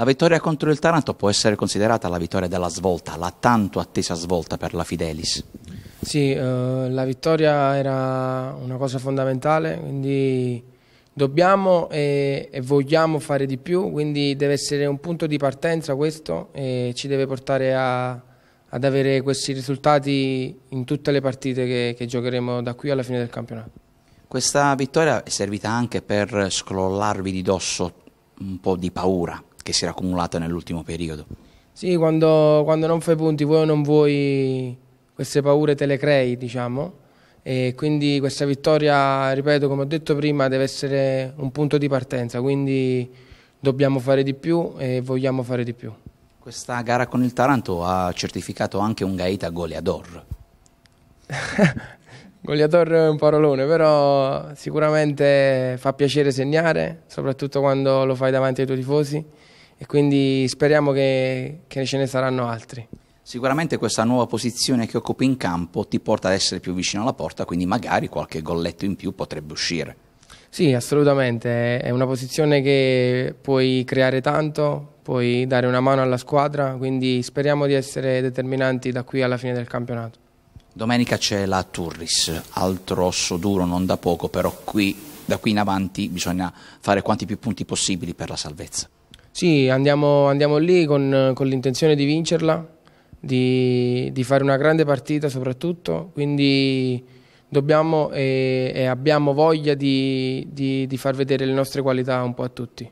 La vittoria contro il Taranto può essere considerata la vittoria della svolta, la tanto attesa svolta per la Fidelis. Sì, eh, la vittoria era una cosa fondamentale, quindi dobbiamo e, e, vogliamo fare di più, quindi deve essere un punto di partenza questo e ci deve portare a, ad avere questi risultati in tutte le partite che, che giocheremo da qui alla fine del campionato. Questa vittoria è servita anche per scrollarvi di dosso un po' di paura che si era accumulata nell'ultimo periodo. Sì, quando, quando non fai punti, vuoi o non vuoi, queste paure te le crei, diciamo. E quindi questa vittoria, ripeto, come ho detto prima, deve essere un punto di partenza, quindi dobbiamo fare di più e vogliamo fare di più. Questa gara con il Taranto ha certificato anche un Gaeta goleador. goleador è un parolone, però sicuramente fa piacere segnare, soprattutto quando lo fai davanti ai tuoi tifosi e quindi speriamo che, che ce ne saranno altri. Sicuramente questa nuova posizione che occupi in campo ti porta ad essere più vicino alla porta, quindi magari qualche golletto in più potrebbe uscire. Sì, assolutamente, è una posizione che puoi creare tanto, puoi dare una mano alla squadra, quindi speriamo di essere determinanti da qui alla fine del campionato. Domenica c'è la Turris, altro osso duro non da poco, però qui, da qui in avanti bisogna fare quanti più punti possibili per la salvezza. Sì, andiamo, andiamo lì con, con l'intenzione di vincerla, di, di, fare una grande partita soprattutto, quindi dobbiamo e, e abbiamo voglia di, di, di far vedere le nostre qualità un po' a tutti.